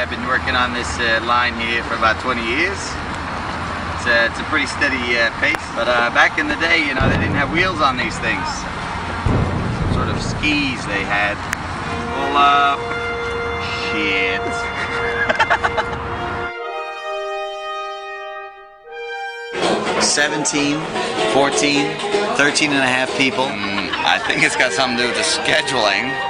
I've been working on this uh, line here for about 20 years. It's a, it's a pretty steady uh, pace, but uh, back in the day, you know, they didn't have wheels on these things. Sort of skis they had. Well, uh, shit. Seventeen, 14, 13 and a half people. Mm, I think it's got something to do with the scheduling.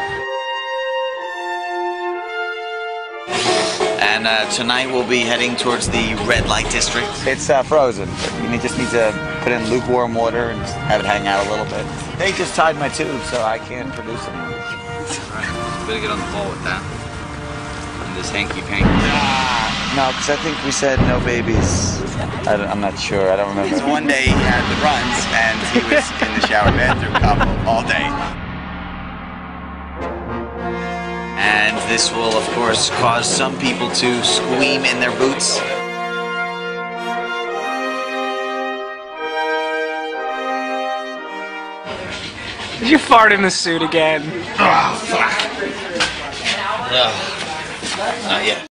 And uh, tonight we'll be heading towards the red light district. It's uh, frozen. You just need to put in lukewarm water and have it hang out a little bit. They just tied my tube, so I can't produce it. Right. Better get on the ball with that. And this hanky panky. No, because I think we said no babies. I am not sure. I don't remember. One day he had the runs and he was in the shower bathroom couple all day. This will, of course, cause some people to squeam in their boots. Did you fart in the suit again? Oh, fuck. No, not yet.